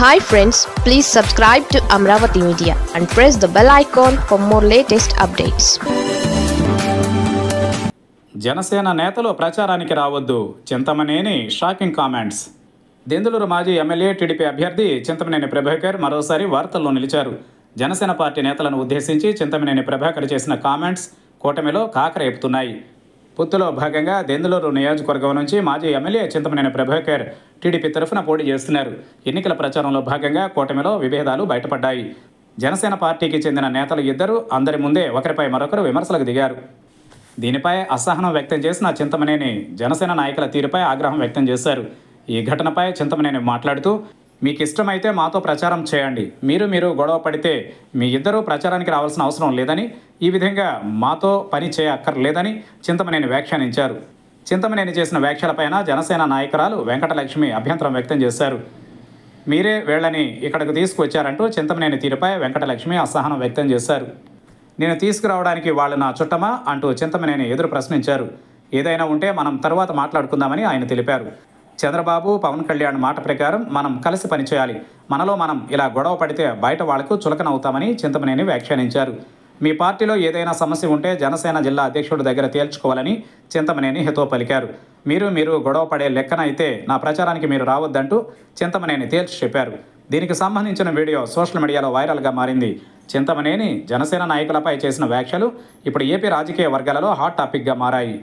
Hi friends please subscribe to Amaravati media and press the bell icon for more latest updates Janasena నేతలు ప్రచారానికి రావద్దు. Chintamaneni shocking comments. Denduluru మాజీ MLA TDP అభ్యర్థి చింతమనేని ప్రభాకర్ మరోసారి వార్తల్లో నిలిచారు. జనసేన పార్టీ నేతలను ఉద్దేశించి చింతమనేని ప్రభాకర్ చేసిన కామెంట్స్ కూటమిలో కాకరేపుతున్నాయి. పొత్తులో భాగంగా దెందులూరు నియోజకవర్గం నుంచి మాజీ ఎమ్మెల్యే చింతమనేని ప్రభాకర్ టీడీపీ తరఫున పోటీ చేస్తున్నారు. ఎన్నికల ప్రచారంలో భాగంగా కూటమిలో విభేదాలు బయటపడ్డాయి. జనసేన పార్టీకి చెందిన నేతలు ఇద్దరు అందరి ముందే ఒకరిపై మరొకరు విమర్శలకు దిగారు. దీనిపై అసహనం వ్యక్తం చేసిన చింతమనేని జనసేన నాయకుల తీరుపై ఆగ్రహం వ్యక్తం చేశారు. ఈ ఘటనపై చింతమనేని మాట్లాడుతూ మీకు ఇష్టమైతే మాతో ప్రచారం చేయండి. మీరు మీరు గొడవ పడితే మీ ఇద్దరూ ప్రచారానికి రావాల్సిన అవసరం లేదని ఈ విధంగా మాతో పని చేయక్కర్లేదని చింతమనేని వ్యాఖ్యానించారు. చింతమనేని చేసిన వ్యాఖ్యలపైన జనసేన నాయకురాలు వెంకటలక్ష్మి అభ్యంతరం వ్యక్తం చేశారు. మీరే వీళ్ళని ఇక్కడికి తీసుకువచ్చారంటూ చింతమనేని తీరుపై వెంకటలక్ష్మి అసహనం వ్యక్తం చేశారు. నేను తీసుకురావడానికి వాళ్ళు నా చుట్టమా? అంటూ చింతమనేని ఎదురు ప్రశ్నించారు. ఏదైనా ఉంటే మనం తర్వాత మాట్లాడుకుందామని ఆయన తెలిపారు. చంద్రబాబు పవన్ కళ్యాణ్ మాట ప్రకారం మనం కలిసి పనిచేయాలి. మనలో మనం ఇలా గొడవ పడితే బయట వాళ్ళకు చులకన అవుతామని చింతమనేని వ్యాఖ్యానించారు. మీ పార్టీలో ఏదైనా సమస్య ఉంటే జనసేన జిల్లా అధ్యక్షుడి దగ్గర తేల్చుకోవాలని చింతమనేని హితో పలికారు. మీరు మీరు గొడవ పడే లెక్కన అయితే నా ప్రచారానికి మీరు రావద్దంటూ చింతమనేని తేల్చి చెప్పారు. దీనికి సంబంధించిన వీడియో సోషల్ మీడియాలో వైరల్గా మారింది. చింతమనేని జనసేన నాయకులపై చేసిన వ్యాఖ్యలు ఇప్పుడు ఏపీ రాజకీయ వర్గాలలో హాట్ టాపిక్గా మారాయి.